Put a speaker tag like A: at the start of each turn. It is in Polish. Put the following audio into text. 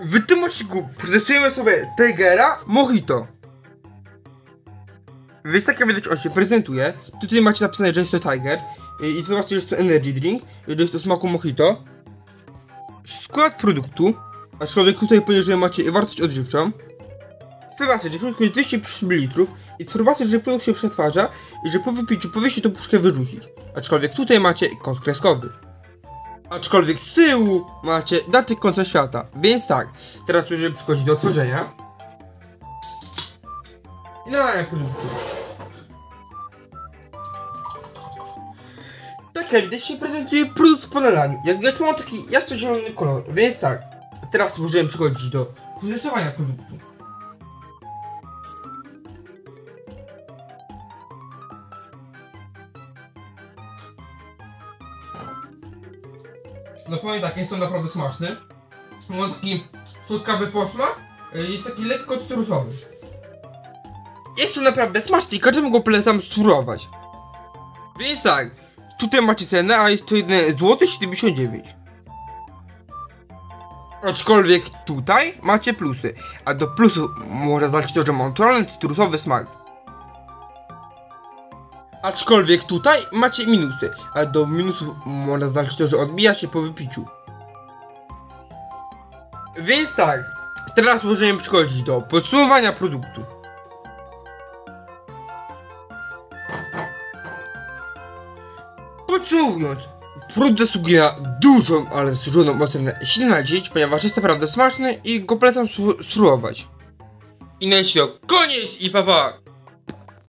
A: W tym odcinku przetestujemy sobie Tigera Mojito. Więc tak jak widać on się prezentuje. Tutaj macie napisane, że jest to Tiger. I zobaczcie, że jest to energy drink, że jest to smaku Mojito. Skład produktu, aczkolwiek tutaj że macie wartość odżywczą. Zobaczcie, że środku jest 250 ml i zobaczcie, że produkt się przetwarza i że po wypiciu powinniście tą puszkę wyrzucić. Aczkolwiek tutaj macie kod kreskowy. Aczkolwiek z tyłu macie daty końca świata. Więc tak, teraz już przychodzi do otworzenia. I nalania produktu. Tak jak widać się prezentuje produkt po nalaniu. Jak widać mam taki jasno-zielony kolor, więc tak. Teraz możemy przychodzić do procesowania produktu. No powiem tak, jest to naprawdę smaczny. Ma taki słodkawy posmak, y, jest taki lekko cytrusowy. Jest to naprawdę smaczny i każdemu go polecam spróbować. Więc tak, tutaj macie cenę, a jest to 1 zł 79. Aczkolwiek tutaj macie plusy, a do plusów można znaleźć to, że ma naturalny cytrusowy smak. Aczkolwiek tutaj macie minusy, a do minusów można znaleźć to, że odbija się po wypiciu. Więc tak, teraz możemy przechodzić do podsumowania produktu. Podsumowując, produkt zasługuje na dużą, ale zasłużoną ocenę 7 na 10, ponieważ jest naprawdę smaczny i go polecam spró- spróbować. I na koniec i pa pa!